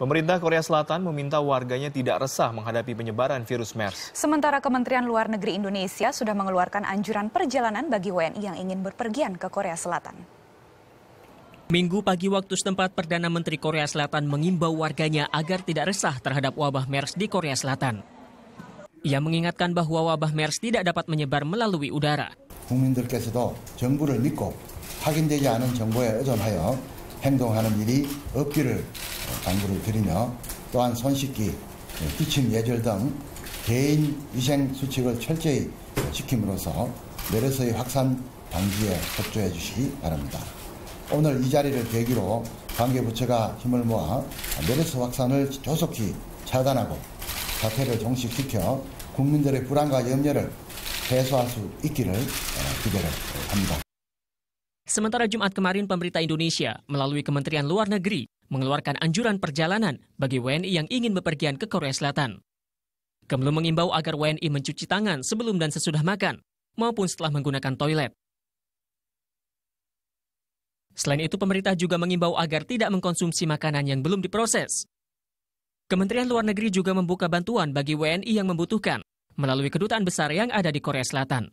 Pemerintah Korea Selatan meminta warganya tidak resah menghadapi penyebaran virus MERS. Sementara Kementerian Luar Negeri Indonesia sudah mengeluarkan anjuran perjalanan bagi WNI yang ingin berpergian ke Korea Selatan. Minggu pagi waktu setempat, Perdana Menteri Korea Selatan mengimbau warganya agar tidak resah terhadap wabah MERS di Korea Selatan. Ia mengingatkan bahwa wabah MERS tidak dapat menyebar melalui udara. 국민들께서도 정부를 믿고 확인되지 않은 정보에 의존하여 행동하는 일이 없기를 당부를 드리며 또한 손 씻기, 기침 예절 등 개인 위생 수칙을 철저히 지킴으로써 메르스의 확산 방지에 협조해 주시기 바랍니다. 오늘 이 자리를 계기로 관계부처가 힘을 모아 메르스 확산을 조속히 차단하고 사태를 종식시켜 국민들의 불안과 염려를 해소할 수 있기를 기대를 합니다. Sementara Jumat kemarin pemerintah Indonesia melalui Kementerian Luar Negeri mengeluarkan anjuran perjalanan bagi WNI yang ingin bepergian ke Korea Selatan. Kemlu mengimbau agar WNI mencuci tangan sebelum dan sesudah makan maupun setelah menggunakan toilet. Selain itu, pemerintah juga mengimbau agar tidak mengkonsumsi makanan yang belum diproses. Kementerian Luar Negeri juga membuka bantuan bagi WNI yang membutuhkan melalui kedutaan besar yang ada di Korea Selatan.